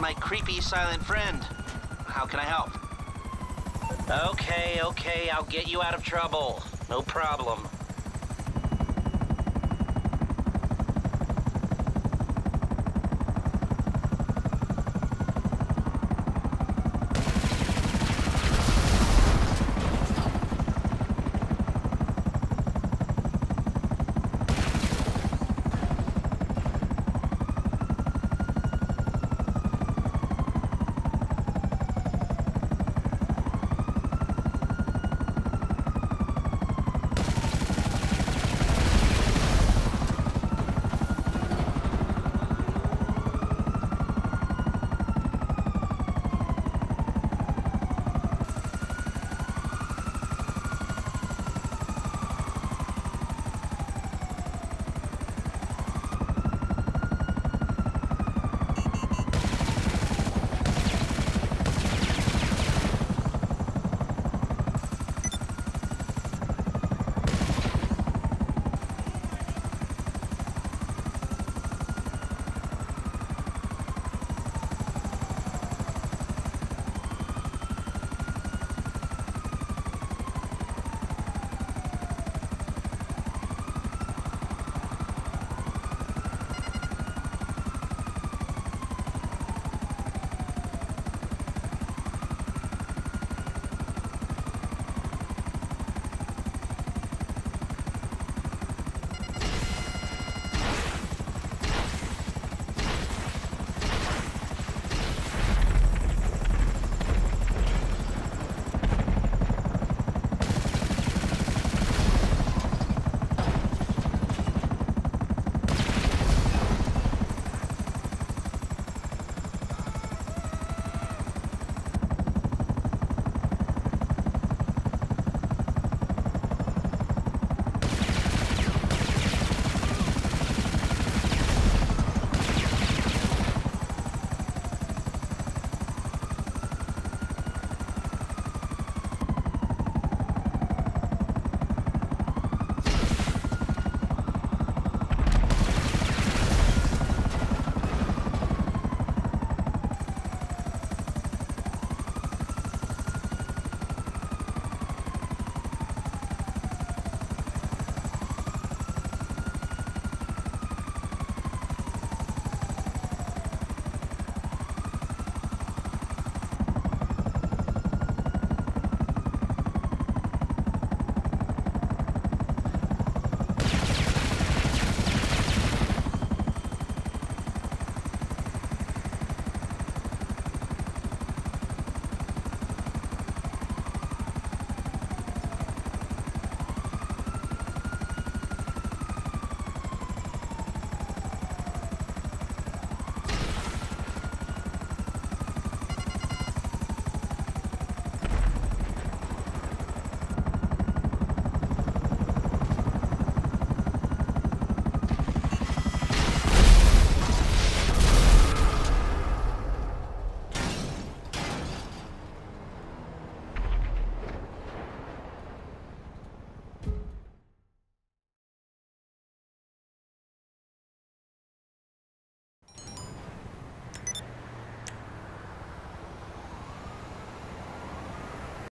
my creepy silent friend. How can I help? Okay, okay, I'll get you out of trouble. No problem.